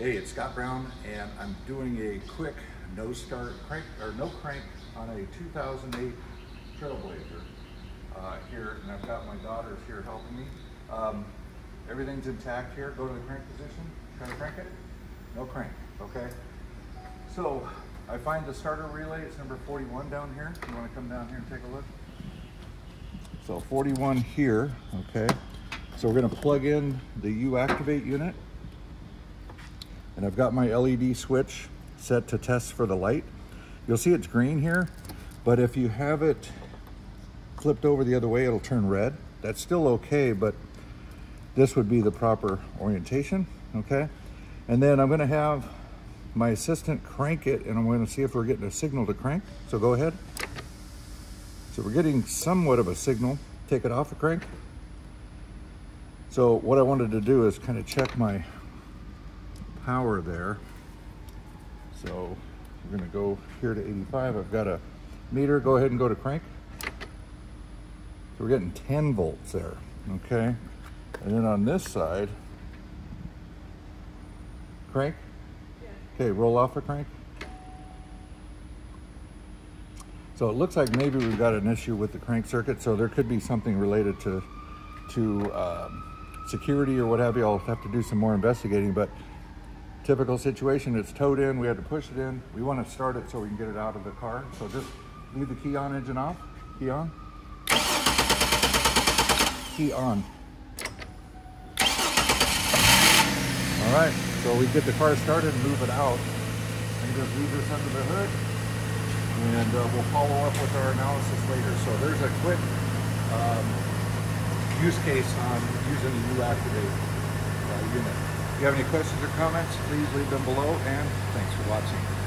Hey, it's Scott Brown, and I'm doing a quick no start crank or no crank on a 2008 Trailblazer uh, here, and I've got my daughters here helping me. Um, everything's intact here. Go to the crank position. Try to crank it. No crank. Okay. So I find the starter relay. It's number 41 down here. You want to come down here and take a look? So 41 here. Okay. So we're going to plug in the uActivate unit. And I've got my LED switch set to test for the light. You'll see it's green here, but if you have it flipped over the other way, it'll turn red. That's still okay, but this would be the proper orientation, okay? And then I'm gonna have my assistant crank it and I'm gonna see if we're getting a signal to crank. So go ahead. So we're getting somewhat of a signal. Take it off the crank. So what I wanted to do is kind of check my power there. So we're gonna go here to 85. I've got a meter, go ahead and go to crank. So we're getting 10 volts there, okay? And then on this side, crank. Okay, roll off the crank. So it looks like maybe we've got an issue with the crank circuit, so there could be something related to, to um, security or what have you. I'll have to do some more investigating, but typical situation, it's towed in, we had to push it in. We want to start it so we can get it out of the car. So just leave the key on engine off, key on. Key on. All right, so we get the car started and move it out. And just leave this under the hood and uh, we'll follow up with our analysis later. So there's a quick um, use case on using the uActivate uh, unit. If you have any questions or comments, please leave them below, and thanks for watching.